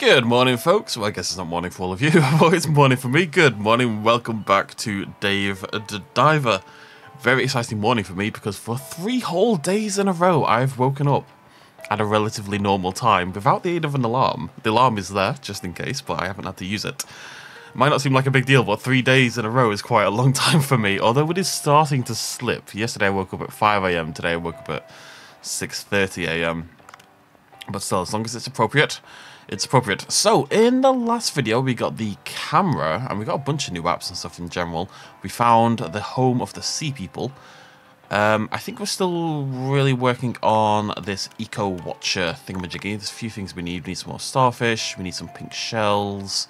Good morning, folks. Well, I guess it's not morning for all of you, but it's morning for me. Good morning. Welcome back to Dave the Diver. Very exciting morning for me because for three whole days in a row, I've woken up at a relatively normal time without the aid of an alarm. The alarm is there just in case, but I haven't had to use it. Might not seem like a big deal, but three days in a row is quite a long time for me, although it is starting to slip. Yesterday I woke up at 5am, today I woke up at 6.30am. But still, as long as it's appropriate, it's appropriate. So, in the last video, we got the camera, and we got a bunch of new apps and stuff in general. We found the home of the sea people. Um, I think we're still really working on this Eco Watcher thingamajiggy. There's a few things we need. We need some more starfish, we need some pink shells,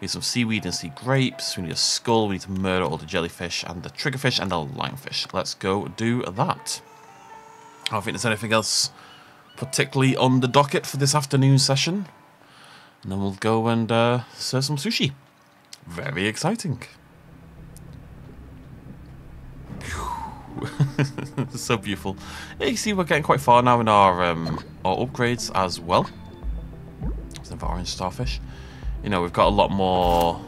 we need some seaweed and sea grapes, we need a skull, we need to murder all the jellyfish and the triggerfish and the lionfish. Let's go do that. I don't think there's anything else particularly on the docket for this afternoon session. And then we'll go and uh, serve some sushi. Very exciting. so beautiful. Yeah, you see we're getting quite far now in our um, our upgrades as well. Some orange starfish. You know, we've got a lot more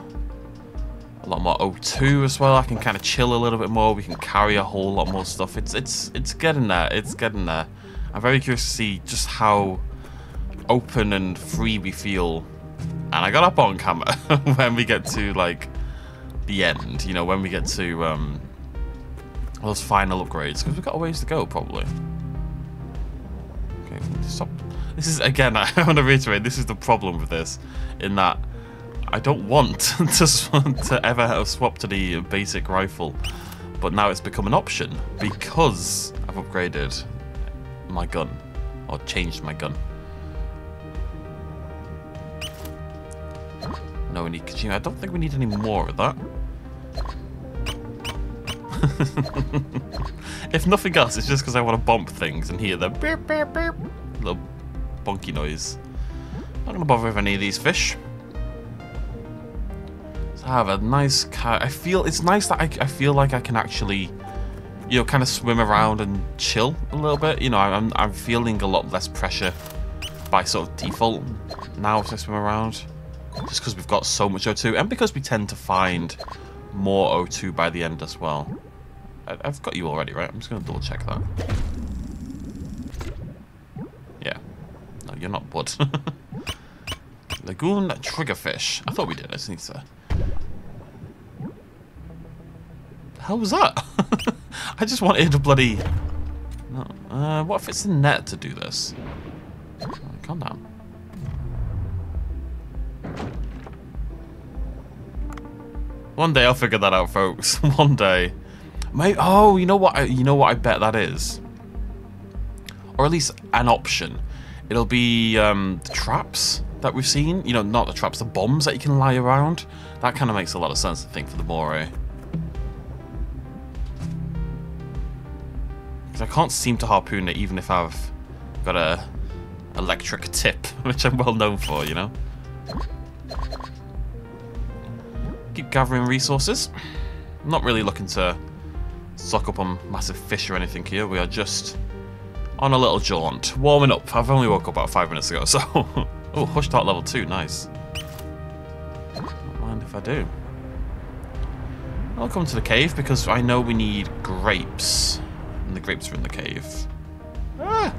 a lot more O2 as well. I can kind of chill a little bit more. We can carry a whole lot more stuff. It's it's it's getting there. It's getting there. I'm very curious to see just how open and free we feel. And I got up on camera when we get to like the end. You know, when we get to um, those final upgrades because we've got a ways to go probably. Okay, stop. This is again. I want to reiterate. This is the problem with this, in that I don't want to to ever have swap to the basic rifle, but now it's become an option because I've upgraded my gun or changed my gun. No, we need Kojima. I don't think we need any more of that. if nothing else, it's just because I want to bump things and hear the beep, beep, beep, little bonky noise. Not going to bother with any of these fish. I have a nice. I feel it's nice that I, I feel like I can actually, you know, kind of swim around and chill a little bit. You know, I'm I'm feeling a lot less pressure by sort of default now as I swim around, just because we've got so much O2 and because we tend to find more O2 by the end as well. I've got you already, right? I'm just going to double check that. Yeah. No, you're not bud. Lagoon triggerfish. I thought we did. I just need to... Was that? I just wanted a bloody... No. Uh, what if it's a net to do this? Calm down. One day I'll figure that out, folks. One day. Maybe, oh, you know what? You know what? I bet that is, or at least an option. It'll be um, the traps that we've seen. You know, not the traps, the bombs that you can lie around. That kind of makes a lot of sense, I think, for the moray. Because I can't seem to harpoon it, even if I've got a electric tip, which I'm well known for. You know. Keep gathering resources. not really looking to suck up on massive fish or anything here. We are just on a little jaunt, warming up. I've only woke up about five minutes ago, so... oh, Hush Talk level 2, nice. Don't mind if I do. I'll come to the cave because I know we need grapes. And the grapes are in the cave. Ah!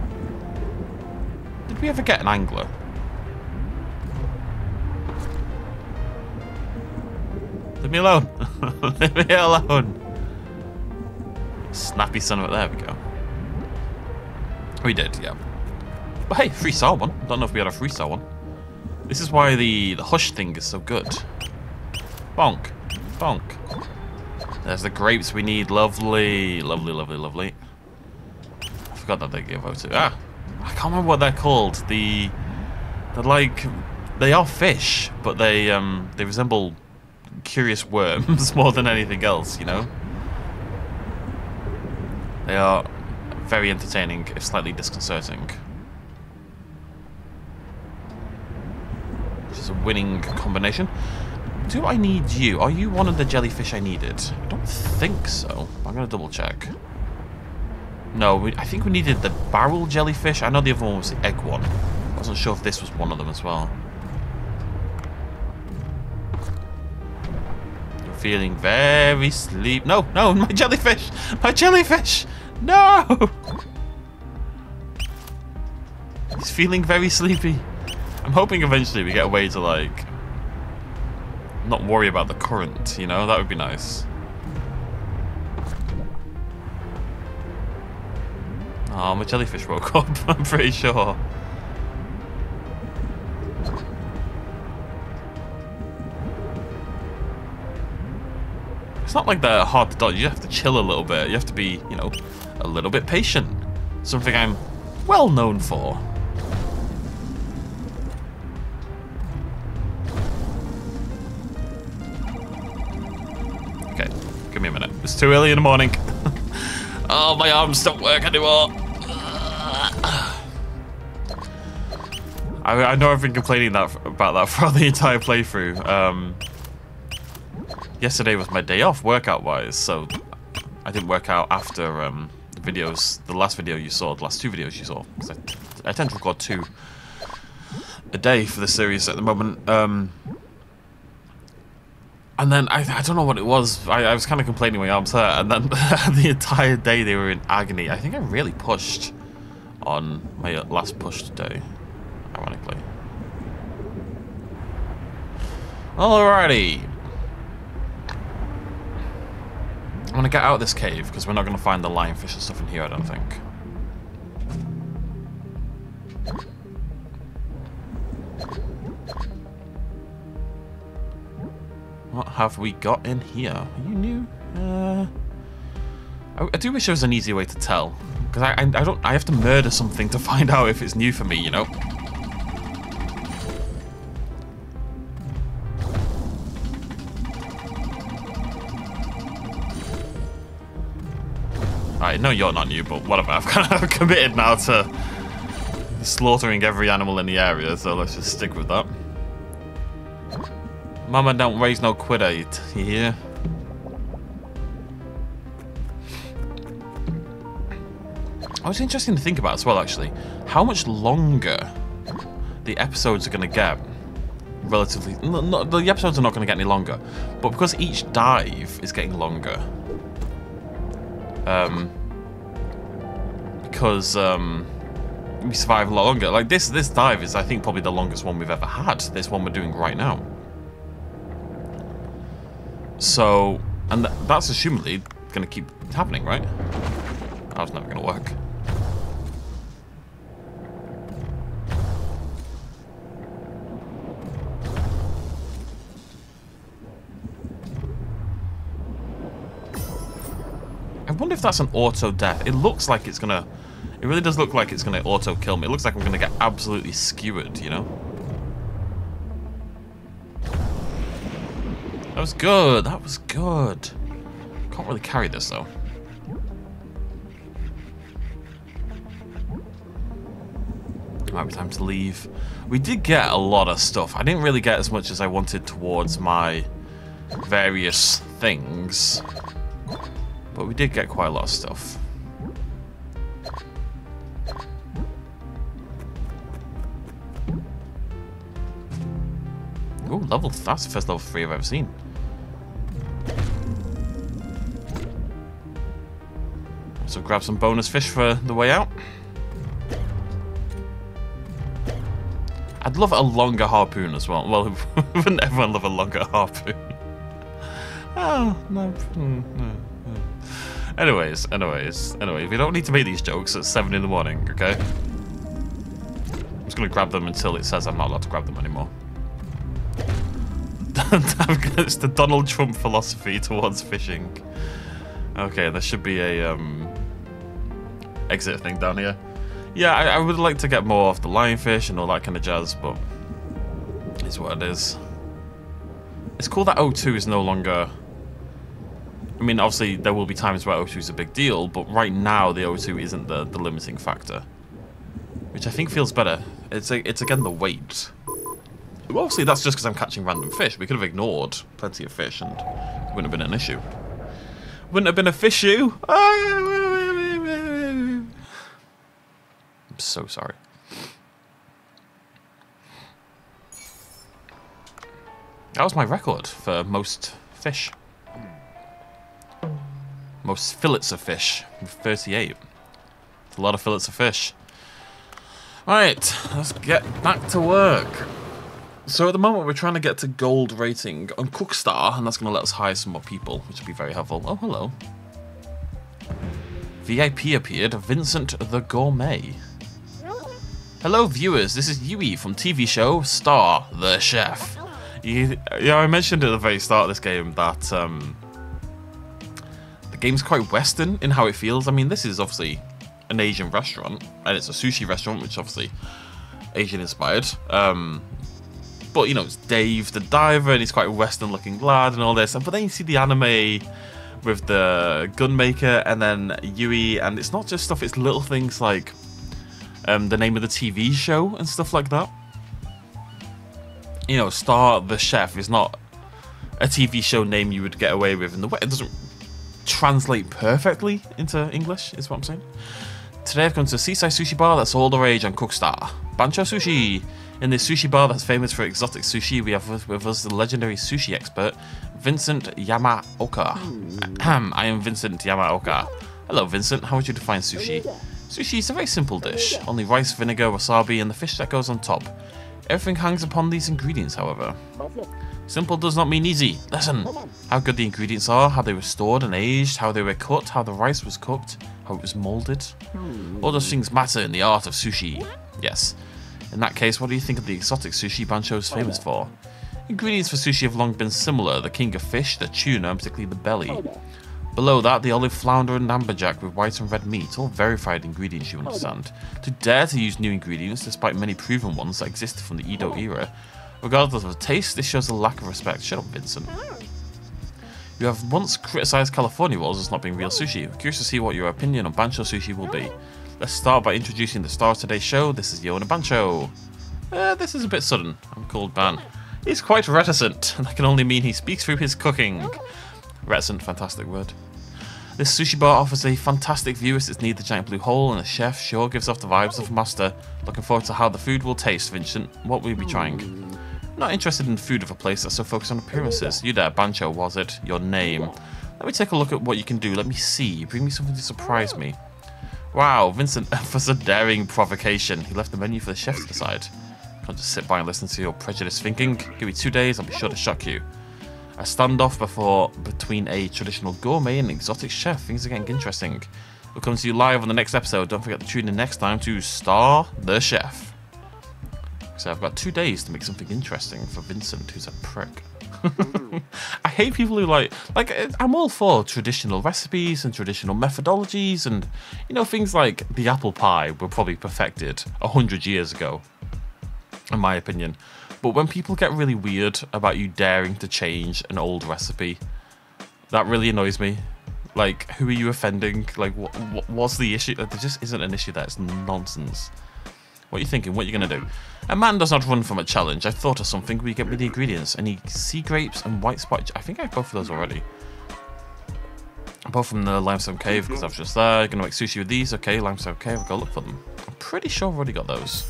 Did we ever get an angler? Me alone. Leave me alone. Snappy son of it. There we go. We did, yeah. But hey, free star one. Don't know if we had a free star one. This is why the, the hush thing is so good. Bonk. Bonk. There's the grapes we need. Lovely. Lovely, lovely, lovely. I forgot that they gave out to. Ah! I can't remember what they're called. The... They're like... They are fish, but they um they resemble curious worms more than anything else, you know? They are very entertaining, if slightly disconcerting. Which is a winning combination. Do I need you? Are you one of the jellyfish I needed? I don't think so. I'm going to double check. No, we, I think we needed the barrel jellyfish. I know the other one was the egg one. I wasn't sure if this was one of them as well. Feeling very sleep. No, no, my jellyfish! My jellyfish! No! He's feeling very sleepy. I'm hoping eventually we get a way to, like, not worry about the current, you know? That would be nice. Oh, my jellyfish woke up, I'm pretty sure. It's not like they're hard to dodge. You have to chill a little bit. You have to be, you know, a little bit patient. Something I'm well known for. Okay, give me a minute. It's too early in the morning. oh, my arms don't work anymore. I, I know I've been complaining that about that for the entire playthrough. Um, yesterday was my day off workout wise, so I didn't work out after um, the videos, the last video you saw, the last two videos you saw. I, I, tend to record two a day for the series at the moment. Um, and then I, I don't know what it was. I, I was kind of complaining my arms hurt, and then the entire day they were in agony. I think I really pushed on my last pushed day, ironically. Alrighty, I'm gonna get out of this cave because we're not gonna find the lionfish and stuff in here, I don't think. What have we got in here? Are you new? Uh, I, I, do wish there was an easy way to tell. Because I, I, I don't I have to murder something to find out if it's new for me, you know? Know you're not new, but whatever. I've kind of committed now to slaughtering every animal in the area, so let's just stick with that. Mama don't raise no quiddite, you hear? Oh, it's interesting to think about as well, actually. How much longer the episodes are going to get relatively... No, no, the episodes are not going to get any longer, but because each dive is getting longer, um, because um, we survive a lot longer. Like this, this dive is, I think, probably the longest one we've ever had. This one we're doing right now. So, and th that's assumedly going to keep happening, right? That was never going to work. I wonder if that's an auto death. It looks like it's gonna... It really does look like it's gonna auto kill me. It looks like I'm gonna get absolutely skewered, you know? That was good. That was good. Can't really carry this, though. Might be time to leave. We did get a lot of stuff. I didn't really get as much as I wanted towards my various things. But we did get quite a lot of stuff. Level, that's the first level 3 I've ever seen. So grab some bonus fish for the way out. I'd love a longer harpoon as well. Well, wouldn't everyone love a longer harpoon? oh, no. Mm, no. Anyways, anyways, anyway, we don't need to make these jokes at 7 in the morning, okay? I'm just gonna grab them until it says I'm not allowed to grab them anymore. it's the Donald Trump philosophy towards fishing. Okay, there should be a um, exit thing down here. Yeah, I, I would like to get more of the lionfish and all that kind of jazz, but it's what it is. It's cool that O2 is no longer I mean, obviously, there will be times where O2 is a big deal, but right now the O2 isn't the, the limiting factor. Which I think feels better. It's, a, it's again the weight. Well, obviously, that's just because I'm catching random fish. We could have ignored plenty of fish and it wouldn't have been an issue. Wouldn't have been a fish issue. I'm so sorry. That was my record for most fish. Most fillets of fish 38. It's a lot of fillets of fish. Alright, let's get back to work. So at the moment we're trying to get to gold rating on Cookstar, and that's going to let us hire some more people, which will be very helpful. Oh, hello. VIP appeared, Vincent the Gourmet. Hello viewers, this is Yui from TV show Star the Chef. You, yeah, I mentioned at the very start of this game that um, the game's quite western in how it feels. I mean, this is obviously an Asian restaurant, and it's a sushi restaurant, which obviously Asian inspired. Um, but you know, it's Dave the diver, and he's quite a western looking lad and all this. And but then you see the anime with the gunmaker, and then Yui, and it's not just stuff; it's little things like um, the name of the TV show and stuff like that. You know, Star the Chef is not a TV show name you would get away with in the way it doesn't translate perfectly into English, is what I'm saying. Today I've come to a seaside sushi bar that's all the rage on Cookstar. Bancho Sushi. In this sushi bar that's famous for exotic sushi, we have with us the legendary sushi expert, Vincent Yamaoka. I am Vincent Yamaoka. Hello Vincent, how would you define sushi? Sushi is a very simple dish, only rice, vinegar, wasabi and the fish that goes on top. Everything hangs upon these ingredients, however. Simple does not mean easy. Listen, how good the ingredients are, how they were stored and aged, how they were cut, how the rice was cooked, how it was molded. All those things matter in the art of sushi. Yes. In that case, what do you think of the exotic sushi Bancho is famous for? Ingredients for sushi have long been similar, the king of fish, the tuna, and particularly the belly. Below that, the olive flounder and amberjack with white and red meat, all verified ingredients you understand. To dare to use new ingredients, despite many proven ones that existed from the Edo era, regardless of the taste, this shows a lack of respect. Shut up, Vincent. You have once criticised California rolls as not being real sushi. curious to see what your opinion on Bancho sushi will be. Let's start by introducing the star of today's show. This is Yona Bancho. Uh, this is a bit sudden. I'm called Ban. He's quite reticent, and that can only mean he speaks through his cooking. Reticent, fantastic word. This sushi bar offers a fantastic view as it's near the giant blue hole, and the chef sure gives off the vibes of master. Looking forward to how the food will taste, Vincent. What will you be trying? Not interested in the food of a place that's so focused on appearances. You there, Bancho, was it? Your name. Let me take a look at what you can do. Let me see. Bring me something to surprise me. Wow, Vincent offers a daring provocation. He left the menu for the chef to decide. Can't just sit by and listen to your prejudiced thinking. Give me two days, I'll be sure to shock you. A standoff before between a traditional gourmet and exotic chef. Things are getting interesting. We'll come to you live on the next episode. Don't forget to tune in next time to Star the Chef. So I've got two days to make something interesting for Vincent, who's a prick. I hate people who like, like, uh, I'm all for traditional recipes and traditional methodologies, and you know, things like the apple pie were probably perfected a hundred years ago, in my opinion. But when people get really weird about you daring to change an old recipe, that really annoys me. Like, who are you offending? Like, what, what what's the issue? There just isn't an issue there. It's nonsense. What are you thinking? What are you going to do? A man does not run from a challenge. I thought of something. We get me the ingredients. Need sea grapes and white spot. I think I have both of those already. Both from the limestone cave because I was just there. Gonna make sushi with these. Okay, limestone cave. I'll go look for them. I'm pretty sure I've already got those.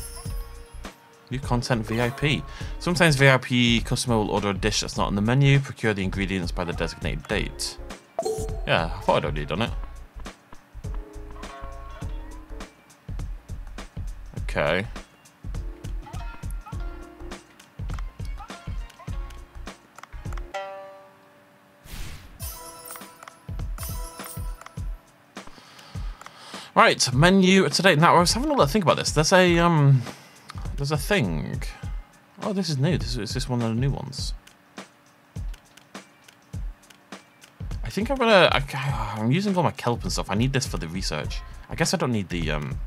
New content VIP. Sometimes VIP customer will order a dish that's not on the menu. Procure the ingredients by the designated date. Yeah, I thought I'd already done it. Okay. Right, menu today. Now I was having a little think about this. There's a um, there's a thing. Oh, this is new. This is, is this one of the new ones. I think I'm gonna. I, I'm using all my kelp and stuff. I need this for the research. I guess I don't need the um,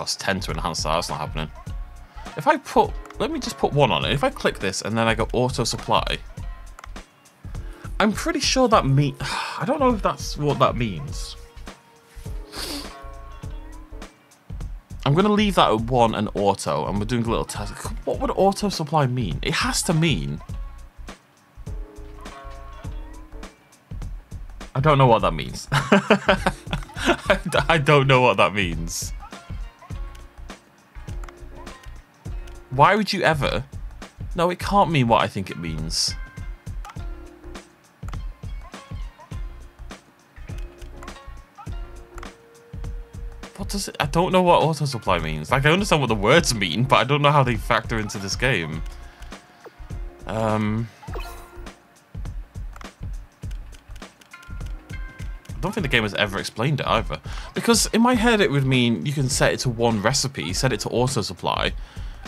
Cost 10 to enhance that. That's not happening. If I put... Let me just put one on it. If I click this and then I go auto supply... I'm pretty sure that mean... I don't know if that's what that means. I'm going to leave that at 1 and auto, and we're doing a little test. What would auto supply mean? It has to mean I don't know what that means. I don't know what that means. Why would you ever? No, it can't mean what I think it means. What does it? I don't know what auto supply means. Like, I understand what the words mean, but I don't know how they factor into this game. Um... I don't think the game has ever explained it either. Because in my head it would mean you can set it to one recipe, set it to auto supply,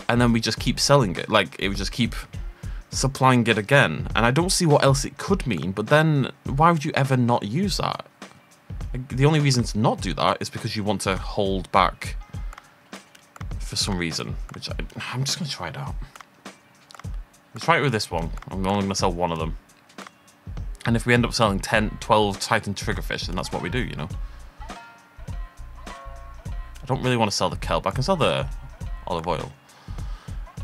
and then we just keep selling it. Like, it would just keep supplying it again. And I don't see what else it could mean, but then why would you ever not use that? Like, the only reason to not do that is because you want to hold back for some reason, which I, I'm just going to try it out. Let's try it with this one. I'm only going to sell one of them. And if we end up selling 10, 12 Titan Triggerfish, then that's what we do, you know? I don't really want to sell the kelp. I can sell the olive oil.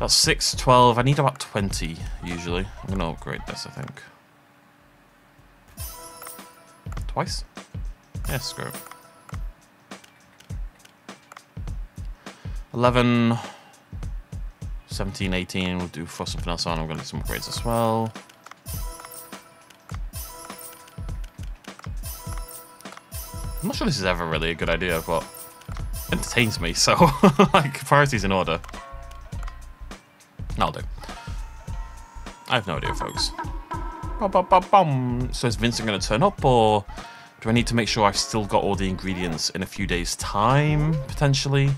About 6, 12. I need about 20, usually. I'm going to upgrade this, I think. Twice? Yes, screw it. 11, 17, 18. We'll do for something else on. I'm going to do some upgrades as well. I'm not sure this is ever really a good idea, but entertains me, so like priorities in order. I'll do. I have no idea, folks. So is Vincent going to turn up, or do I need to make sure I've still got all the ingredients in a few days' time, potentially?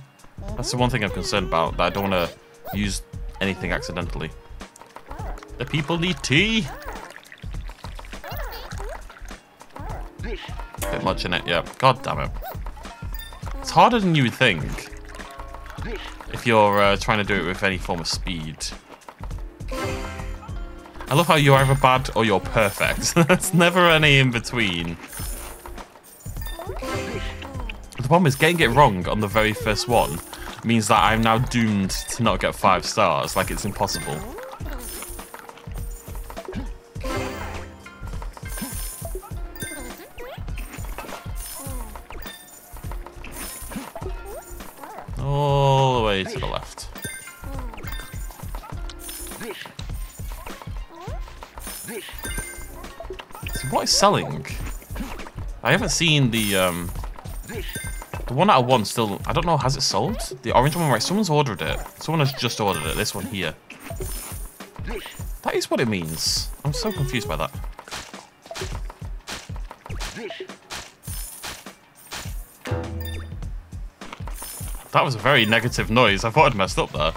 That's the one thing I'm concerned about, that I don't want to use anything accidentally. The people need tea! Bit much in it, yeah. God damn it. It's harder than you would think. If you're uh, trying to do it with any form of speed. I love how you're either bad or you're perfect. There's never any in between. The problem is getting it wrong on the very first one means that I'm now doomed to not get five stars. Like it's impossible. Selling? I haven't seen the um the one that I want still I don't know has it sold? The orange one right someone's ordered it. Someone has just ordered it, this one here. That is what it means. I'm so confused by that. That was a very negative noise. I thought I'd messed up there.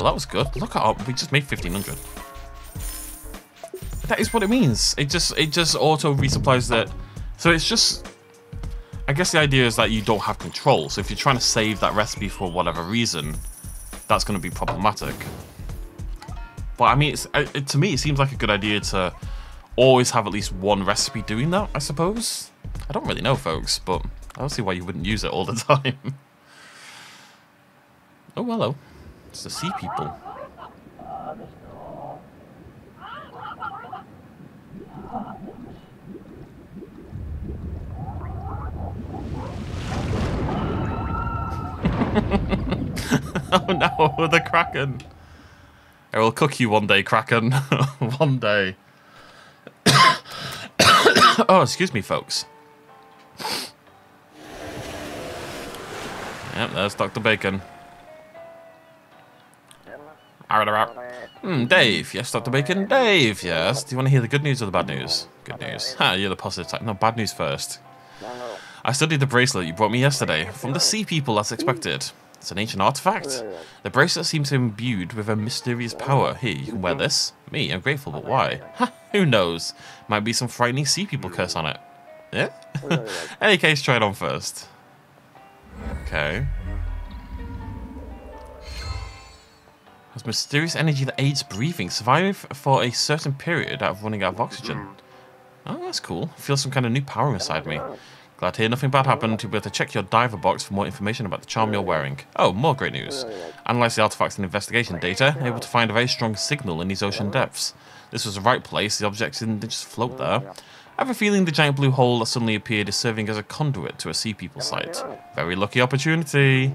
Well that was good. Look at we just made 1500. That is what it means. It just it just auto resupplies that. So it's just I guess the idea is that you don't have control. So if you're trying to save that recipe for whatever reason, that's going to be problematic. But I mean, it, to me, it seems like a good idea to always have at least one recipe doing that, I suppose. I don't really know, folks, but I don't see why you wouldn't use it all the time. oh, hello. It's the sea people. oh no, the Kraken! I will cook you one day, Kraken. one day. oh, excuse me, folks. Yep, there's Dr. Bacon. Hmm, Dave. Yes, Dr. Bacon. Dave, yes. Do you want to hear the good news or the bad news? Good news. Ha, you're the positive type. No, bad news first. I studied the bracelet you brought me yesterday. From the sea people, as expected. It's an ancient artifact. The bracelet seems imbued with a mysterious power. Here, you can wear this. Me, I'm grateful, but why? Ha, who knows? Might be some frightening sea people curse on it. Yeah? Any case, try it on first. Okay. Mysterious energy that aids breathing. Survive for a certain period out of running out of oxygen. Oh, that's cool. I feel some kind of new power inside me. Glad to hear nothing bad happened. You'll be able to check your diver box for more information about the charm you're wearing. Oh, more great news. Analyze the artifacts and investigation data, able to find a very strong signal in these ocean depths. This was the right place, the objects didn't just float there. I have a feeling the giant blue hole that suddenly appeared is serving as a conduit to a sea people site. Very lucky opportunity.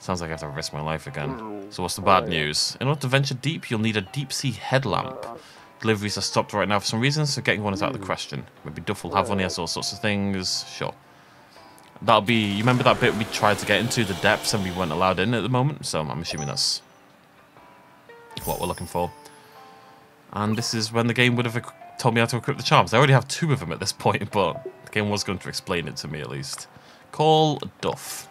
Sounds like I have to risk my life again. Mm. So what's the bad news? In order to venture deep, you'll need a deep sea headlamp. Deliveries are stopped right now for some reason, so getting one is out of the hmm. question. Maybe Duff will have one, he has all sorts of things. Sure. That'll be... You remember that bit we tried to get into, the depths, and we weren't allowed in at the moment? So I'm assuming that's what we're looking for. And this is when the game would have told me how to equip the charms. I already have two of them at this point, but the game was going to explain it to me at least. Call Duff.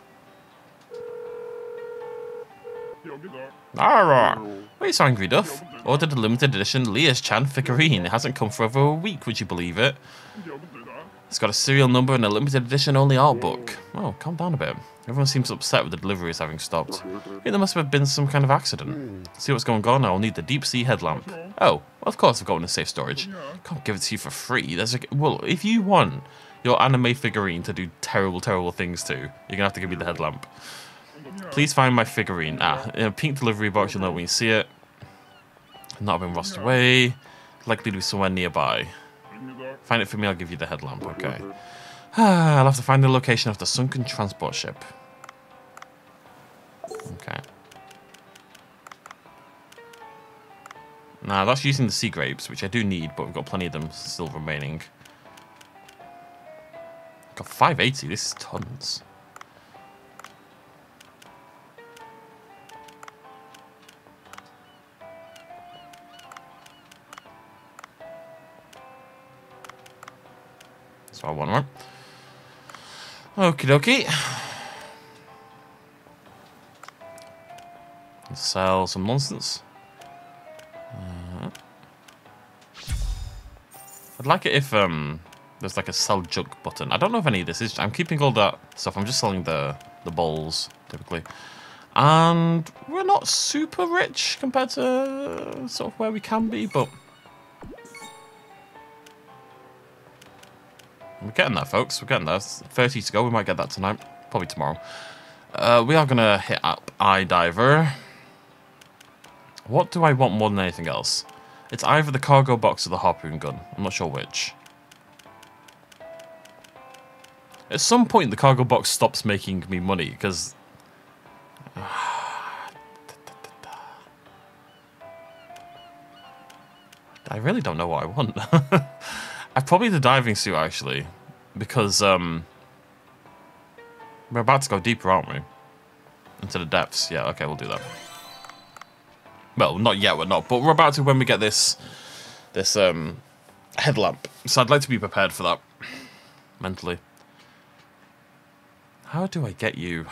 Arrgh. Why are you so angry, Duff? Ordered a limited edition Leah's Chan figurine. It hasn't come for over a week, would you believe it? It's got a serial number and a limited edition only art book. Oh, calm down a bit. Everyone seems upset with the deliveries having stopped. Maybe there must have been some kind of accident. See what's going on, I'll need the deep sea headlamp. Oh, well, of course I've got one in safe storage. Can't give it to you for free. There's a, well, if you want your anime figurine to do terrible, terrible things to, you're gonna have to give me the headlamp. Please find my figurine. Ah, in a pink delivery box, you'll know when you see it. Not been lost away. Likely to be somewhere nearby. Find it for me, I'll give you the headlamp, okay. Ah, I'll have to find the location of the sunken transport ship. Okay. Now, that's using the sea grapes, which I do need, but we've got plenty of them still remaining. Got 580, this is tons. So I want one. Okie dokie. Sell some nonsense. Uh, I'd like it if um, there's like a sell junk button. I don't know if any of this is. I'm keeping all that stuff. I'm just selling the, the bowls, typically. And we're not super rich compared to sort of where we can be, but We're getting there, folks. We're getting there. 30 to go. We might get that tonight. Probably tomorrow. Uh, we are going to hit up iDiver. What do I want more than anything else? It's either the cargo box or the harpoon gun. I'm not sure which. At some point, the cargo box stops making me money, because... I really don't know what I want. I probably the diving suit actually, because um, we're about to go deeper, aren't we? Into the depths. Yeah, okay, we'll do that. Well, not yet, we're not, but we're about to when we get this this um headlamp. So I'd like to be prepared for that mentally. How do I get you?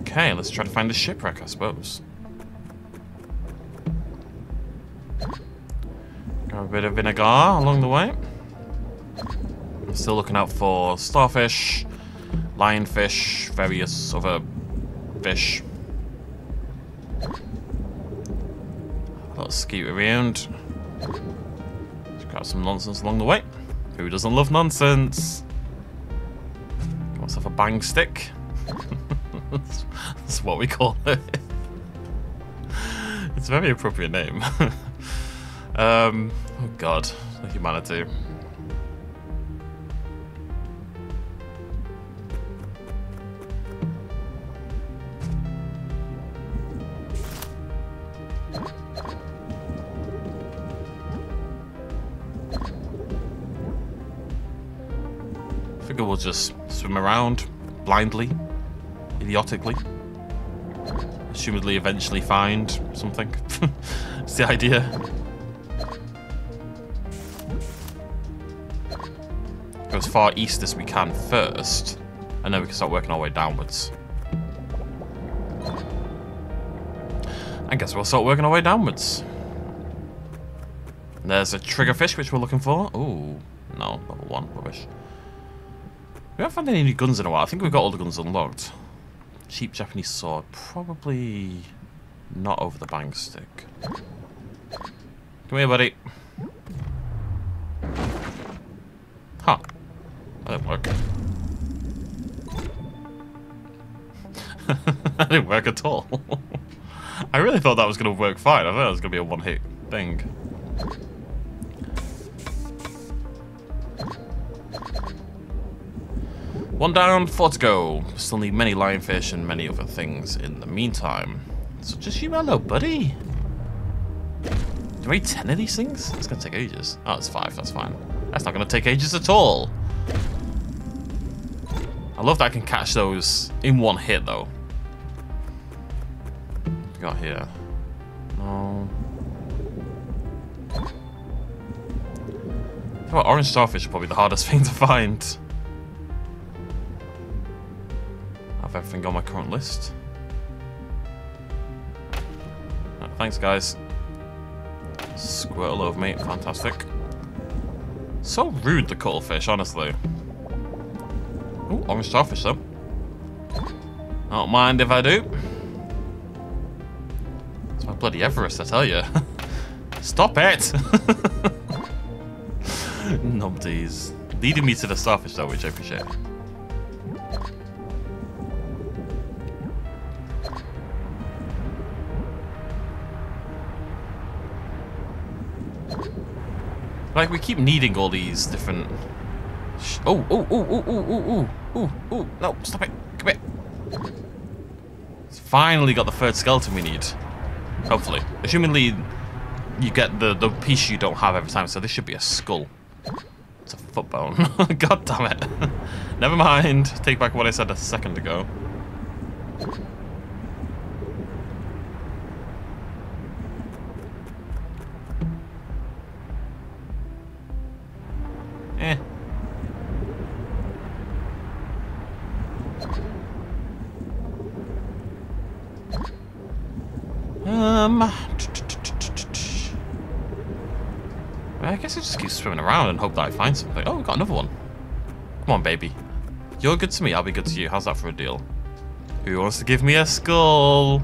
Okay, let's try to find the shipwreck, I suppose. Got a bit of vinegar along the way. Still looking out for starfish, lionfish, various other fish. Let's scoot around. Got some nonsense along the way. Who doesn't love nonsense? Got myself a bang stick. That's what we call it. It's a very appropriate name. um, oh god, the humanity. Figure we'll just swim around blindly, idiotically assumedly eventually find something. it's the idea. Far east as we can first, and then we can start working our way downwards. I guess we'll start working our way downwards. There's a triggerfish which we're looking for. Oh, no, level one, rubbish. We haven't found any new guns in a while. I think we've got all the guns unlocked. Cheap Japanese sword. Probably not over the bang stick. Come here, buddy. Didn't work at all. I really thought that was going to work fine. I thought it was going to be a one-hit thing. One down, four to go. Still need many lionfish and many other things in the meantime. So just you hello, buddy. Do we need 10 of these things? It's going to take ages. Oh, it's five. That's fine. That's not going to take ages at all. I love that I can catch those in one hit, though. Got here? No. Well, orange starfish are probably the hardest thing to find. I have everything on my current list. Right, thanks, guys. Squirt all over me. Fantastic. So rude, the cuttlefish, honestly. Oh, orange starfish, though. Don't mind if I do. It's bloody Everest, I tell you. Stop it! Numpties. Leading me to the starfish, though, which I appreciate. Like, we keep needing all these different... Oh, oh, oh, oh, oh, oh, oh, oh, oh, no, stop it, come here. It's finally got the third skeleton we need. Hopefully. Assumingly, you get the, the piece you don't have every time, so this should be a skull. It's a foot bone. God damn it. Never mind. Take back what I said a second ago. Around and hope that I find something. Oh, we got another one. Come on, baby. You're good to me, I'll be good to you. How's that for a deal? Who wants to give me a skull?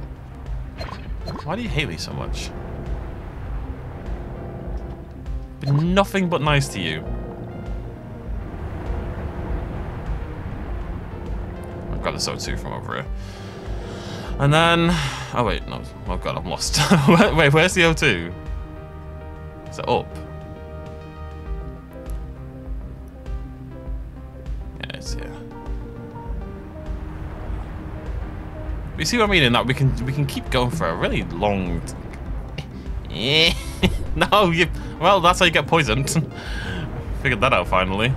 Why do you hate me so much? Been nothing but nice to you. I've got the O2 from over here. And then... Oh, wait, no. Oh, God, I'm lost. wait, where's the O2? Is it up? You see what I mean in that we can we can keep going for a really long. no, you. Well, that's how you get poisoned. Figured that out finally.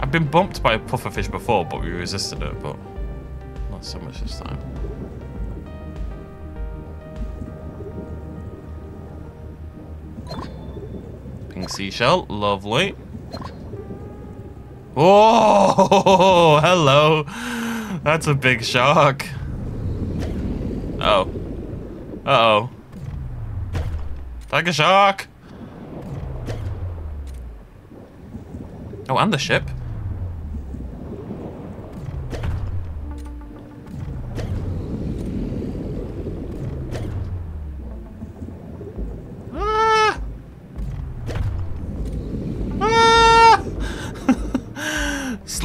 I've been bumped by a pufferfish before, but we resisted it, but not so much this time. Pink seashell, lovely. Oh, hello. That's a big. Uh oh. Uh-oh. Tiger shark! Oh, and the ship.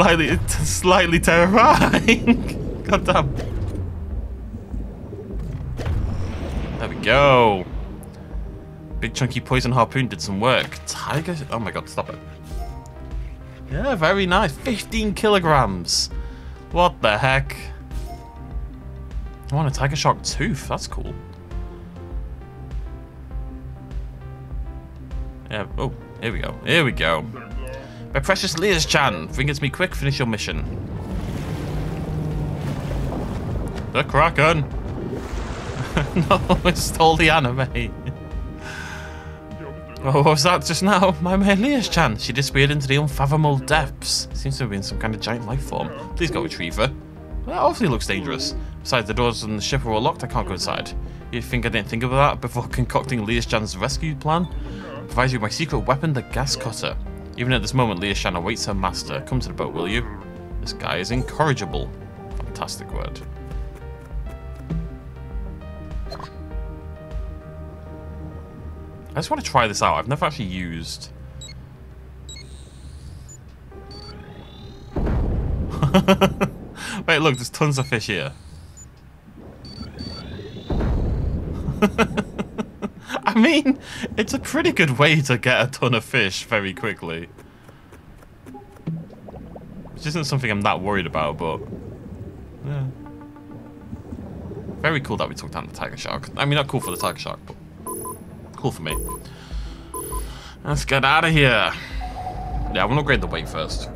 Slightly, slightly terrifying. God damn. There we go. Big chunky poison harpoon did some work. Tiger. Oh my god, stop it. Yeah, very nice. 15 kilograms. What the heck? I want a tiger shark tooth. That's cool. Yeah. Oh, here we go. Here we go. My precious Leas Chan. Bring it to me quick. Finish your mission. The Kraken. no, it stole the anime. Oh, what was that just now? My mate Leas Chan. She disappeared into the unfathomable depths. Seems to have been some kind of giant life form. Please go retrieve her. That obviously looks dangerous. Besides, the doors on the ship are all locked. I can't go inside. You think I didn't think of that before concocting Leas Chan's rescue plan? Provides you with my secret weapon, the gas cutter. Even at this moment, Leas Chan awaits her master. Come to the boat, will you? This guy is incorrigible. Fantastic word. I just want to try this out. I've never actually used Wait, look, there's tons of fish here. I mean, it's a pretty good way to get a ton of fish very quickly. Which isn't something I'm that worried about, but... Yeah. Very cool that we took down the tiger shark. I mean, not cool for the tiger shark, but cool for me. Let's get out of here. Yeah, I want to upgrade the weight first.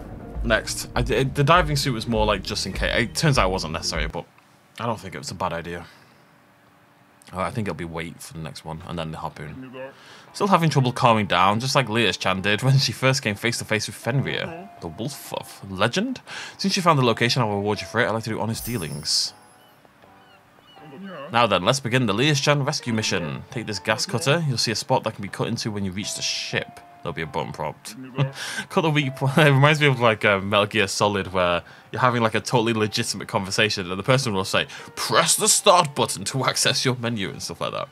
Next. I, the diving suit was more like just in case. It turns out it wasn't necessary, but I don't think it was a bad idea. Oh, I think it'll be wait for the next one, and then the harpoon. Still having trouble calming down, just like Leah's Chan did when she first came face to face with Fenrir, the wolf of legend. Since you found the location, I'll reward you for it. I'd like to do honest dealings. Now then, let's begin the Leah's Chan rescue mission. Take this gas cutter. You'll see a spot that can be cut into when you reach the ship. There'll be a button prompt. cut the weak point. It reminds me of like a Metal Gear Solid where you're having like a totally legitimate conversation and the person will say, press the start button to access your menu and stuff like that.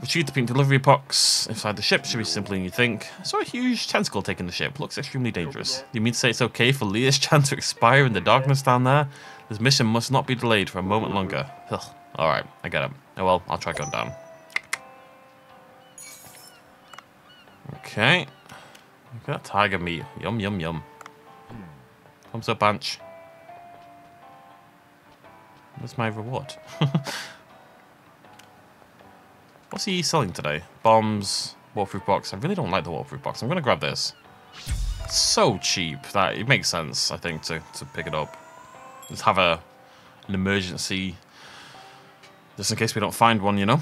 Retrieve the pink delivery box inside the ship should be simpler than you think. I saw a huge tentacle taking the ship. Looks extremely dangerous. You mean to say it's okay for Leah's Chan to expire in the darkness down there? This mission must not be delayed for a moment longer. Ugh. Alright, I get it. Oh well, I'll try going down. Okay. Look at that tiger meat. Yum, yum, yum. Thumbs up, Bunch. What's my reward? What's he selling today? Bombs, waterproof box. I really don't like the waterproof box. I'm going to grab this. So cheap that it makes sense, I think, to, to pick it up. Just have a an emergency, just in case we don't find one, you know?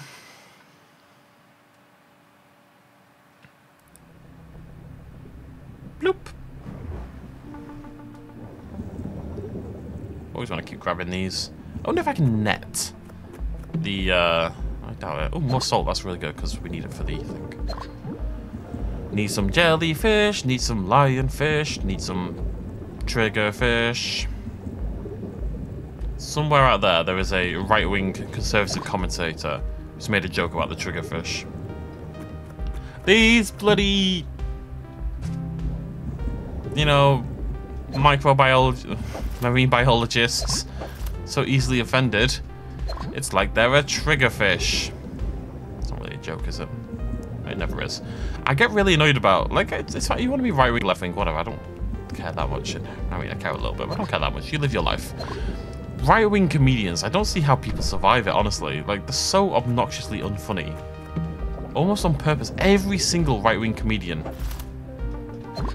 Always want to keep grabbing these. I wonder if I can net the, uh, I doubt it. Oh, more salt, that's really good, because we need it for the thing. Need some jellyfish, need some lionfish, need some triggerfish. Somewhere out there, there is a right-wing conservative commentator who's made a joke about the triggerfish. These bloody you know, microbiology, marine biologists so easily offended. It's like they're a triggerfish. It's not really a joke, is it? It never is. I get really annoyed about, like, it's, it's like you want to be right wing, left wing, whatever. I don't care that much. I mean, I care a little bit, but I don't care that much. You live your life. Right wing comedians, I don't see how people survive it, honestly. Like, they're so obnoxiously unfunny. Almost on purpose. Every single right wing comedian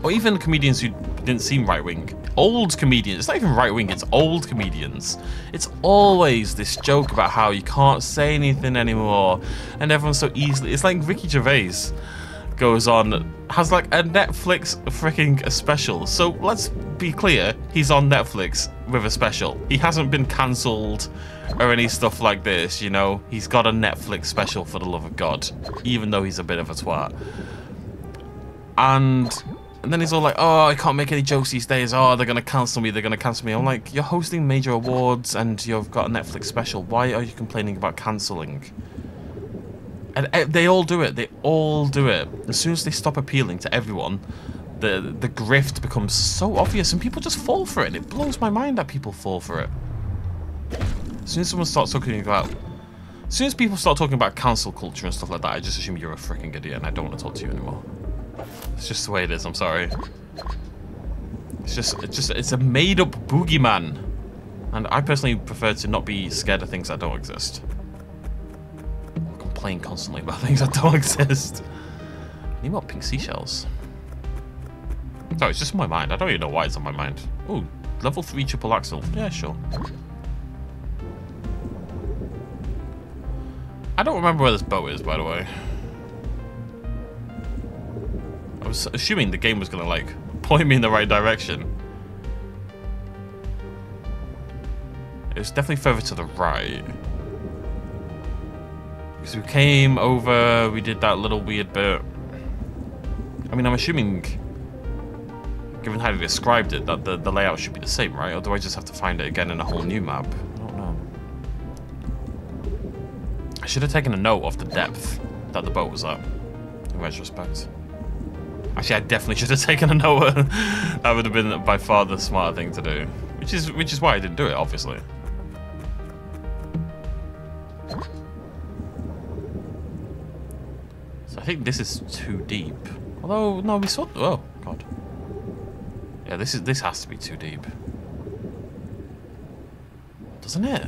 or even comedians who didn't seem right wing. Old comedians. It's not even right wing, it's old comedians. It's always this joke about how you can't say anything anymore and everyone's so easily. It's like Ricky Gervais goes on, has like a Netflix freaking special. So let's be clear, he's on Netflix with a special. He hasn't been cancelled or any stuff like this, you know? He's got a Netflix special for the love of God, even though he's a bit of a twat. And and then he's all like, oh, I can't make any jokes these days. Oh, they're going to cancel me. They're going to cancel me. I'm like, you're hosting major awards and you've got a Netflix special. Why are you complaining about cancelling? And they all do it. They all do it. As soon as they stop appealing to everyone, the the grift becomes so obvious and people just fall for it. It blows my mind that people fall for it. As soon as someone starts talking about... As soon as people start talking about cancel culture and stuff like that, I just assume you're a freaking idiot and I don't want to talk to you anymore. It's just the way it is, I'm sorry. It's just, it's just, it's a made-up boogeyman. And I personally prefer to not be scared of things that don't exist. Or complain constantly about things that don't exist. I need more pink seashells. No, it's just in my mind. I don't even know why it's on my mind. Oh, level 3 triple axle. Yeah, sure. I don't remember where this boat is, by the way. Was assuming the game was going to, like, point me in the right direction. It was definitely further to the right. Because we came over, we did that little weird bit. I mean, I'm assuming, given how they described it, that the, the layout should be the same, right? Or do I just have to find it again in a whole new map? I don't know. I should have taken a note of the depth that the boat was at, in retrospect. Actually, I definitely should have taken a Noah. that would have been by far the smarter thing to do. Which is which is why I didn't do it, obviously. So I think this is too deep. Although no, we saw oh god. Yeah, this is this has to be too deep. Doesn't it?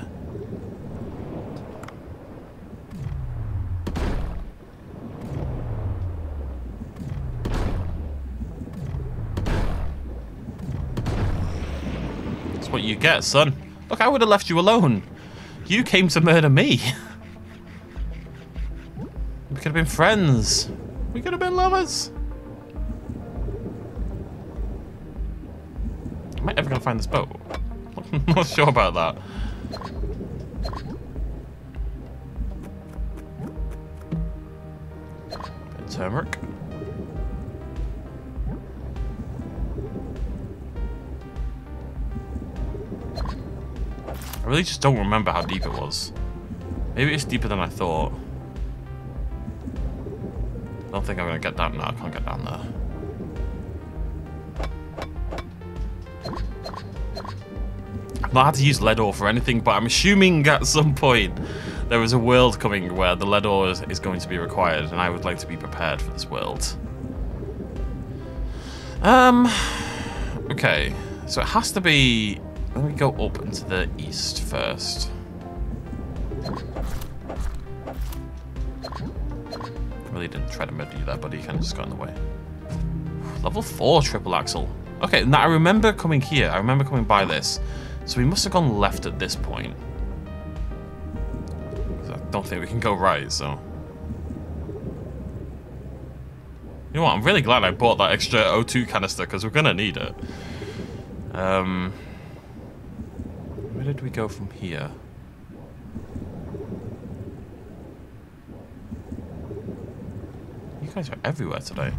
What you get, son. Look, I would have left you alone. You came to murder me. we could have been friends. We could have been lovers. Am I ever going to find this boat? I'm not sure about that. Turmeric. Really just don't remember how deep it was. Maybe it's deeper than I thought. I don't think I'm gonna get down. No, I can't get down there. I've not had to use lead ore for anything, but I'm assuming at some point there is a world coming where the lead ore is, is going to be required, and I would like to be prepared for this world. Um. Okay, so it has to be. Let me go up into the east first. Really didn't try to murder you there, buddy. You kind of just got in the way. Level 4 triple axle. Okay, now I remember coming here. I remember coming by this. So we must have gone left at this point. I don't think we can go right, so... You know what, I'm really glad I bought that extra O2 canister, because we're going to need it. Um, where did we go from here? You guys are everywhere today.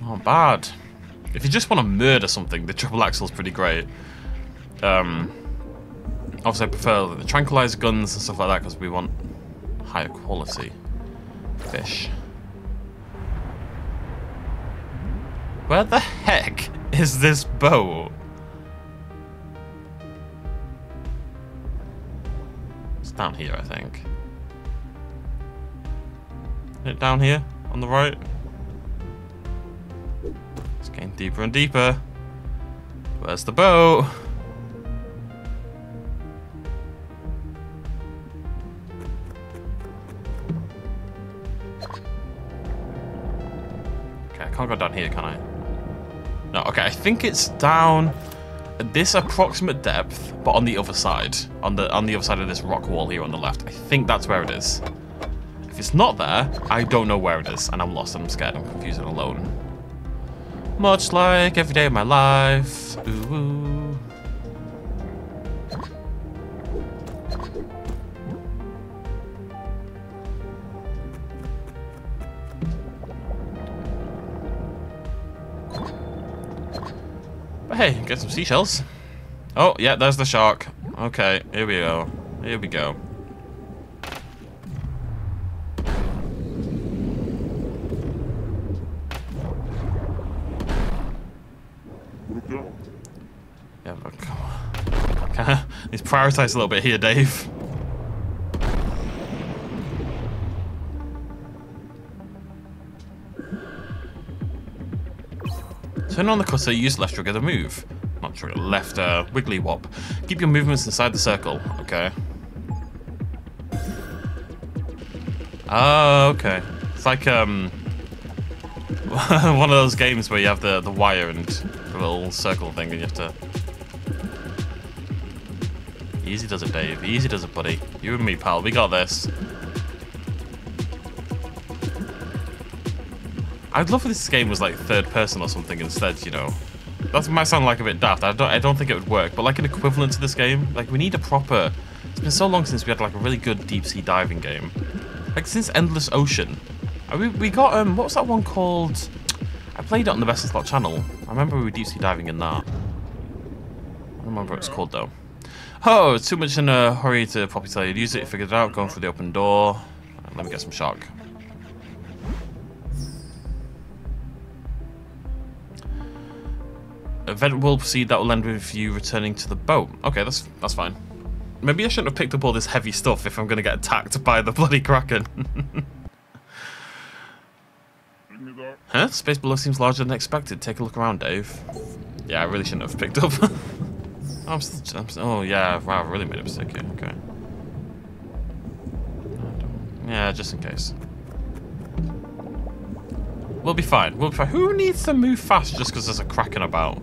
Not bad. If you just want to murder something, the triple axle's pretty great. Um, obviously, I prefer the tranquilizer guns and stuff like that because we want higher quality fish. Where the heck is this boat? It's down here, I think. Is it down here on the right? It's getting deeper and deeper. Where's the boat? Can't go down here, can I? No, okay, I think it's down this approximate depth, but on the other side. On the on the other side of this rock wall here on the left. I think that's where it is. If it's not there, I don't know where it is, and I'm lost and I'm scared, I'm confused and alone. Much like every day of my life. Ooh. Hey, get some seashells. Oh, yeah, there's the shark. Okay, here we go. Here we go. Yeah, but come on. Can I, let's prioritize a little bit here, Dave. Turn on the cursor, use left trigger to move. Not trigger, left uh, wiggly wop. Keep your movements inside the circle, okay. Oh, okay. It's like um one of those games where you have the, the wire and the little circle thing and you have to... Easy does it, Dave. Easy does it, buddy. You and me, pal. We got this. I'd love if this game was like third person or something instead, you know. That might sound like a bit daft. I don't, I don't think it would work, but like an equivalent to this game, like we need a proper... It's been so long since we had like a really good deep sea diving game. Like since Endless Ocean. We, we got, um, what was that one called? I played it on the Best Slot channel. I remember we were deep sea diving in that. I don't remember what it's called though. Oh, too much in a hurry to probably tell you to use it. Figured it out, going through the open door. Let me get some shock. Event will proceed that will end with you returning to the boat. Okay, that's that's fine. Maybe I shouldn't have picked up all this heavy stuff if I'm going to get attacked by the bloody Kraken. huh? Space below seems larger than expected. Take a look around, Dave. Yeah, I really shouldn't have picked up. Oh, I'm, I'm, oh, yeah. Wow, I really made a mistake here. Okay. Yeah, just in case. We'll be fine. We'll be fine. Who needs to move fast just because there's a Kraken about?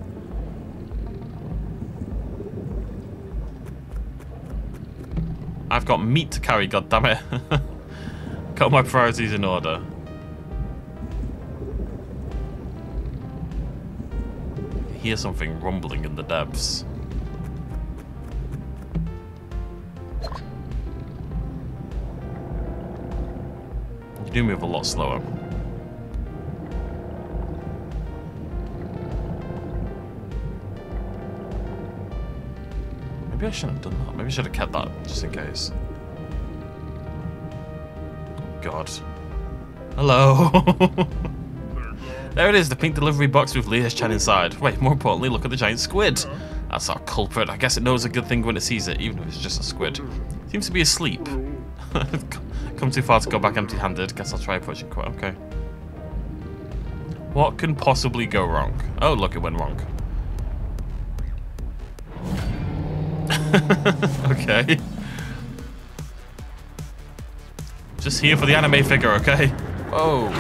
I've got meat to carry, goddammit. got my priorities in order. I hear something rumbling in the depths. You do move a lot slower. Maybe I shouldn't have done that. Maybe I should have kept that, just in case. Oh, God. Hello. there it is, the pink delivery box with Leah's Chan inside. Wait, more importantly, look at the giant squid. That's our culprit. I guess it knows a good thing when it sees it, even if it's just a squid. Seems to be asleep. Come too far to go back empty-handed. Guess I'll try approaching quite okay. What can possibly go wrong? Oh, look, it went wrong. okay. Just here for the anime figure, okay? Whoa.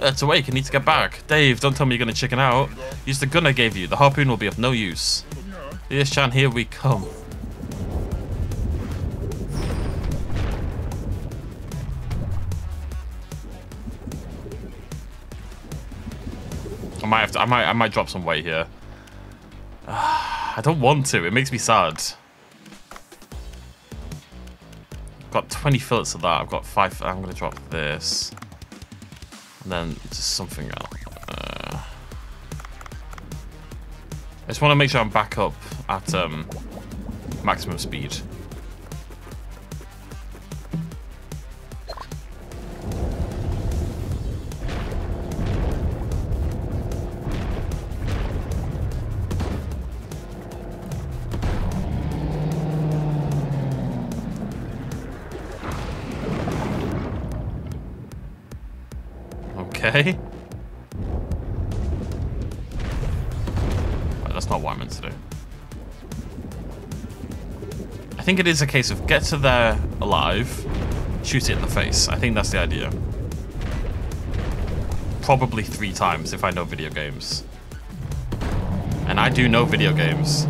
It's awake, I need to get back. Dave, don't tell me you're gonna chicken out. Use the gun I gave you. The harpoon will be of no use. Yes, Chan, here we come. I might have to, I might I might drop some weight here. I don't want to. It makes me sad. I've Got 20 fillets of that. I've got five. I'm going to drop this. And then just something else. Uh, I just want to make sure I'm back up at um, maximum speed. Okay. Right, that's not what I meant to do. I think it is a case of get to there alive, shoot it in the face. I think that's the idea. Probably three times if I know video games. And I do know video games.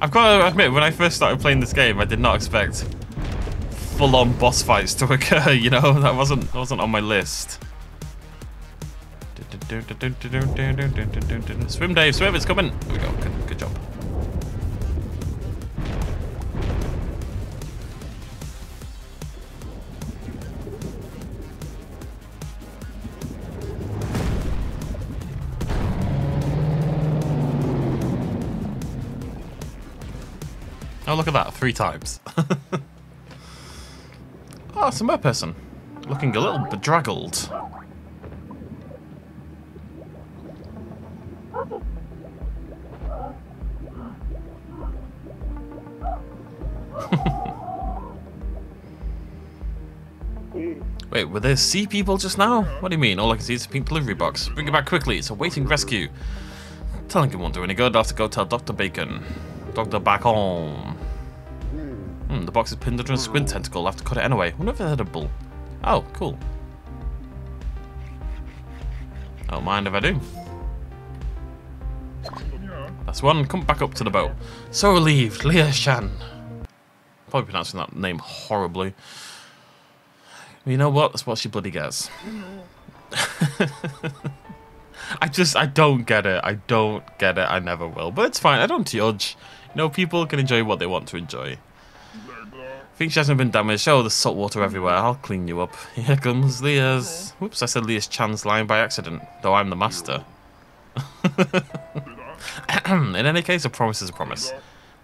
I've got to admit, when I first started playing this game, I did not expect full-on boss fights to occur. You know, that wasn't that wasn't on my list. Swim, Dave. Swim. It's coming. There we go. Three times. oh, it's a person. Looking a little bedraggled. Wait, were there sea people just now? What do you mean? All I can see is a pink delivery box. Bring it back quickly. It's awaiting rescue. Telling him won't do any good. I'll have to go tell Dr. Bacon. Dr. Bacon. Hmm, the box is pinned under a squint tentacle. I'll have to cut it anyway. wonder if it's edible. Oh, cool. I Don't mind if I do. That's one. Come back up to the boat. So relieved. Leah Shan. Probably pronouncing that name horribly. You know what? That's what she bloody gets. I just, I don't get it. I don't get it. I never will. But it's fine. I don't judge. You know, people can enjoy what they want to enjoy. Think she hasn't been damaged. Oh, there's salt water everywhere. I'll clean you up. Here comes Leah's. Whoops, I said Leah's Chan's line by accident, though I'm the master. In any case, a promise is a promise.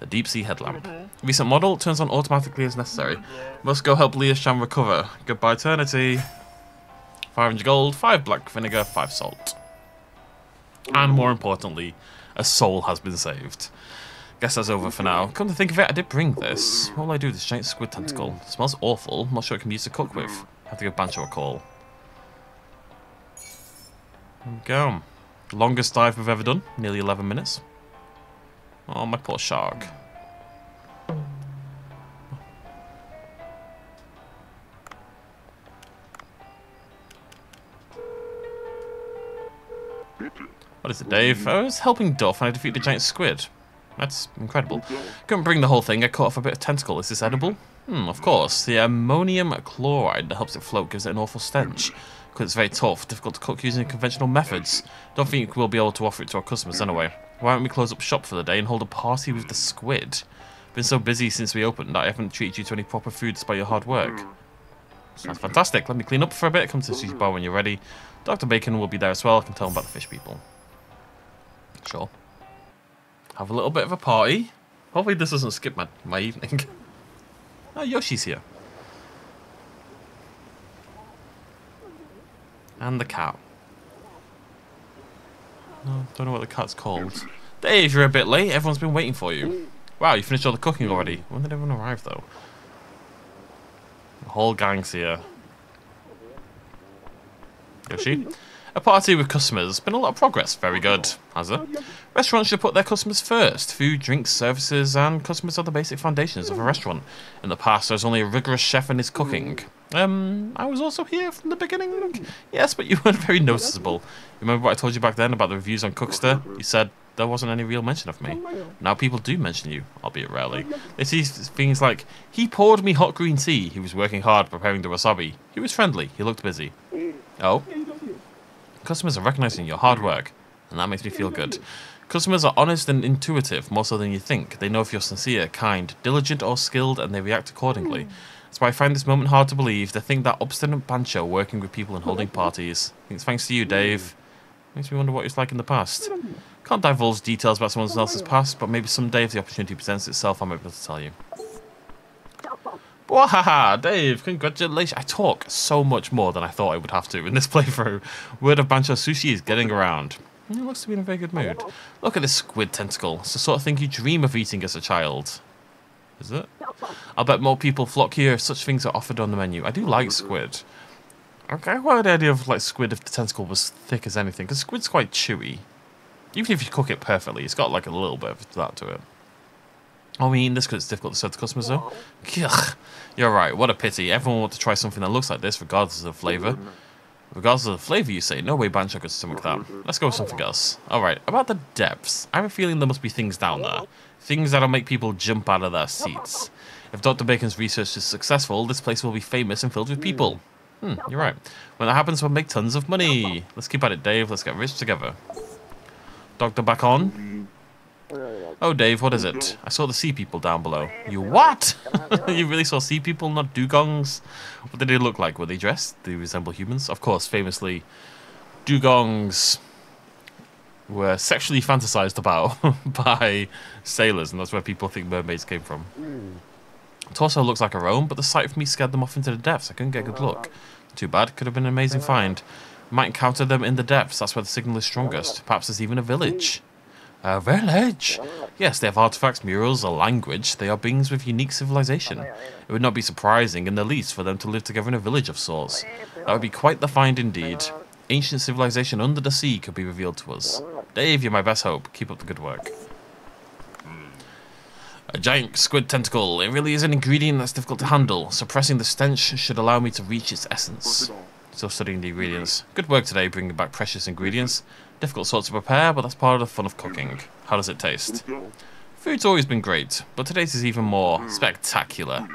The deep sea headlamp. Mm-hmm. Recent model turns on automatically as necessary. Must go help Leah Chan recover. Goodbye, eternity. 500 gold, 5 black vinegar, 5 salt. And more importantly, a soul has been saved. Guess that's over for now. Come to think of it, I did bring this. What will I do with this giant squid tentacle? It smells awful. I'm not sure it can be used to cook with. I have to give Bancho a call. Go. Longest dive we've ever done. Nearly 11 minutes. Oh, my poor shark. What is it, Dave? I was helping Duff and I defeated a giant squid. That's incredible. Couldn't bring the whole thing. I cut off a bit of tentacle. Is this edible? Hmm, of course. The ammonium chloride that helps it float gives it an awful stench. Because it's very tough, difficult to cook using conventional methods. Don't think we'll be able to offer it to our customers anyway. Why don't we close up shop for the day and hold a party with the squid? Been so busy since we opened that I haven't treated you to any proper food despite your hard work. Sounds fantastic. Let me clean up for a bit. Come to the sushi bar when you're ready. Dr. Bacon will be there as well. I can tell him about the fish people. Sure. Have a little bit of a party. Hopefully this doesn't skip my, my evening. oh, Yoshi's here. And the cat. No, don't know what the cat's called. Dave, you're a bit late. Everyone's been waiting for you. Wow, you finished all the cooking already. When did everyone arrive, though? The whole gang's here. Yoshi? A party with customers. has Been a lot of progress. Very good. Has it? Restaurants should put their customers first. Food, drinks, services, and customers are the basic foundations of a restaurant. In the past, there was only a rigorous chef and his cooking. Um, I was also here from the beginning. Yes, but you weren't very noticeable. Remember what I told you back then about the reviews on Cookster? You said there wasn't any real mention of me. Now people do mention you, albeit rarely. They see things like, he poured me hot green tea. He was working hard preparing the wasabi. He was friendly. He looked busy. Oh? Customers are recognizing your hard work, and that makes me feel good. Customers are honest and intuitive, more so than you think. They know if you're sincere, kind, diligent, or skilled, and they react accordingly. Hmm. That's why I find this moment hard to believe. They think that obstinate Bancho working with people and hmm. holding parties. I think it's thanks to you, hmm. Dave. Makes me wonder what it's like in the past. Can't divulge details about someone oh else's past, but maybe someday if the opportunity presents itself, I'm able to tell you. Wahaha, Dave, congratulations. I talk so much more than I thought I would have to in this playthrough. Word of Bancho Sushi is getting around. He looks to be in a very good mood. Look at this squid tentacle. It's the sort of thing you dream of eating as a child. Is it? I'll bet more people flock here if such things are offered on the menu. I do like squid. Okay, like the idea of like squid if the tentacle was thick as anything, because squid's quite chewy. Even if you cook it perfectly, it's got like a little bit of that to it. I mean, this because it's difficult to serve to customers though. Ugh. You're right, what a pity. Everyone wants to try something that looks like this, regardless of the flavour. Regardless of the flavour, you say. No way Bancho could stomach that. Let's go with something else. Alright, about the depths. I have a feeling there must be things down there. Things that'll make people jump out of their seats. If Dr. Bacon's research is successful, this place will be famous and filled with people. Hmm, you're right. When that happens, we'll make tons of money. Let's keep at it, Dave. Let's get rich together. Doctor Bacon? Oh, Dave, what is it? I saw the sea people down below. You what? you really saw sea people, not dugongs? What did they look like? Were they dressed? They resemble humans? Of course, famously, dugongs were sexually fantasized about by sailors, and that's where people think mermaids came from. Torso looks like a Rome, but the sight of me scared them off into the depths. I couldn't get a good look. Too bad. Could have been an amazing find. Might encounter them in the depths. That's where the signal is strongest. Perhaps there's even a village. Uh, a village? Yes, they have artifacts, murals, a language. They are beings with unique civilization. It would not be surprising in the least for them to live together in a village of sorts. That would be quite the find indeed. Ancient civilization under the sea could be revealed to us. Dave, you're my best hope. Keep up the good work. A giant squid tentacle. It really is an ingredient that's difficult to handle. Suppressing the stench should allow me to reach its essence. Still studying the ingredients. Good work today bringing back precious ingredients. Difficult sort to prepare, but that's part of the fun of cooking. How does it taste? Food's always been great, but today's is even more spectacular.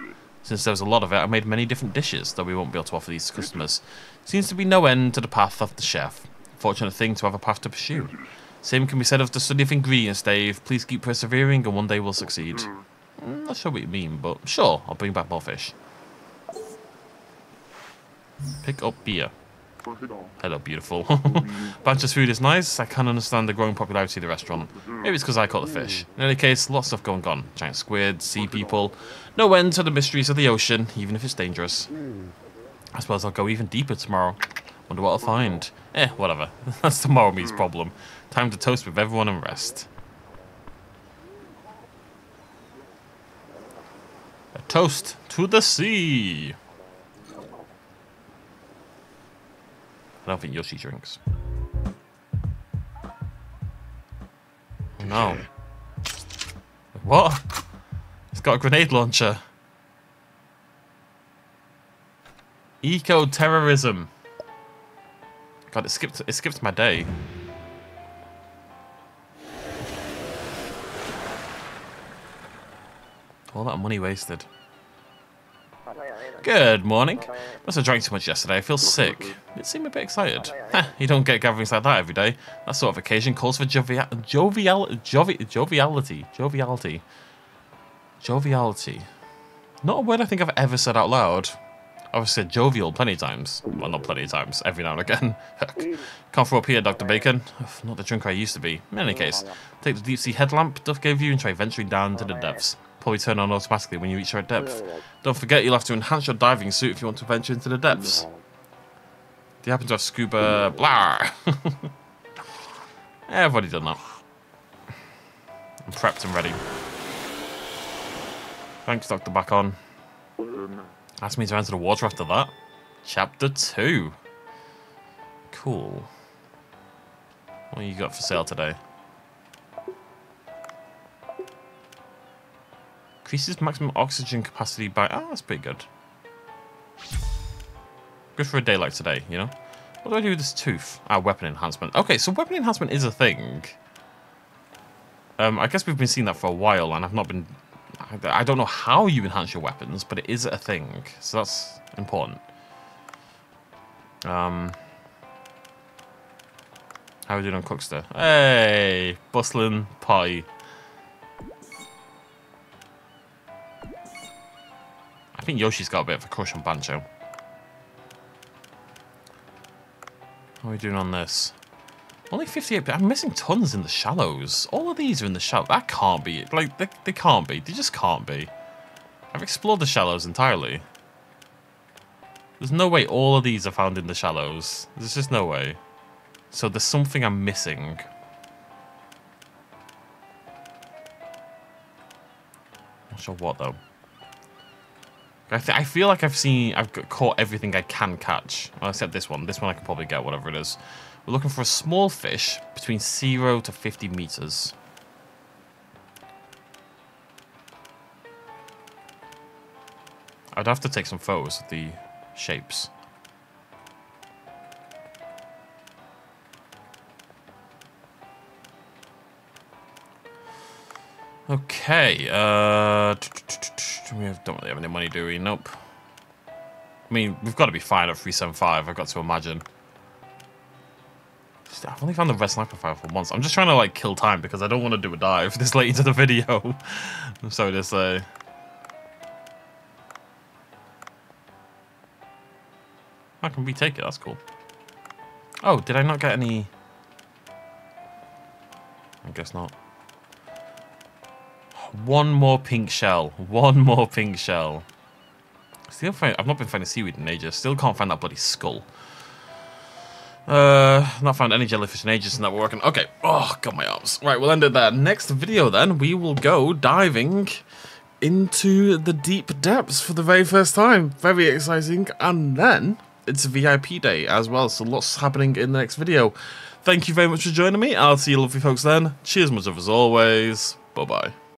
Since there was a lot of it, I made many different dishes that we won't be able to offer these customers. Seems to be no end to the path of the chef. Fortunate thing to have a path to pursue. Same can be said of the study of ingredients, Dave. Please keep persevering and one day we'll succeed. I'm not sure what you mean, but sure, I'll bring back more fish. Pick up beer. Hello, beautiful. Bancho's food is nice. I can't understand the growing popularity of the restaurant. Maybe it's because I caught the fish. In any case, lots of stuff going on. Giant squid, sea people. No end to the mysteries of the ocean, even if it's dangerous. I suppose I'll go even deeper tomorrow. Wonder what I'll find. Eh, whatever. That's tomorrow me's problem. Time to toast with everyone and rest. A toast to the sea. I don't think Yoshi drinks. Oh, no. What? It's got a grenade launcher. Eco-terrorism. God, it skipped it skipped my day. All that money wasted. Good morning. Must have drank too much yesterday. I feel sick. It seemed a bit excited. Heh, you don't get gatherings like that every day. That sort of occasion calls for jovial, jovial, jovi, joviality, joviality, joviality. Not a word I think I've ever said out loud. I've said jovial plenty of times. Well, not plenty of times. Every now and again. Can't throw up here, Dr. Bacon. Not the drinker I used to be. In any case, take the deep sea headlamp Duff gave you and try venturing down to the depths probably turn on automatically when you reach your depth. Don't forget you'll have to enhance your diving suit if you want to venture into the depths. Do you happen to have scuba... blah? yeah, I've already done that. I'm prepped and ready. Thanks, Dr. Bacon. Asked me to enter the water after that. Chapter 2. Cool. What you got for sale today? Increases maximum oxygen capacity by... Oh, that's pretty good. Good for a day like today, you know? What do I do with this tooth? Ah, weapon enhancement. Okay, so weapon enhancement is a thing. Um, I guess we've been seeing that for a while, and I've not been... I don't know how you enhance your weapons, but it is a thing. So that's important. Um... How are we doing on Cookster? Hey! Bustling party. I think Yoshi's got a bit of a crush on Bancho. How are we doing on this? Only 58, but I'm missing tons in the shallows. All of these are in the shallow. That can't be. Like, they, they can't be. They just can't be. I've explored the shallows entirely. There's no way all of these are found in the shallows. There's just no way. So there's something I'm missing. Not sure what, though. I, I feel like I've seen, I've caught everything I can catch. Well, except this one. This one I can probably get, whatever it is. We're looking for a small fish between 0 to 50 meters. I'd have to take some photos of the shapes. Okay, uh... We don't really have any money, do we? Nope. I mean, we've got to be fine at 375, I've got to imagine. I've only found the red sniper file for once. I'm just trying to, like, kill time because I don't want to do a dive this late into the video. I'm sorry to say. I can retake it, that's cool. Oh, did I not get any... I guess not. One more pink shell. One more pink shell. Still find, I've not been finding seaweed in ages. Still can't find that bloody skull. Uh, not found any jellyfish in ages and that we're working. Okay. Oh, got my arms. Right, we'll end it there. Next video then, we will go diving into the deep depths for the very first time. Very exciting. And then it's a VIP day as well. So lots happening in the next video. Thank you very much for joining me. I'll see you lovely folks then. Cheers much of as always. Bye-bye.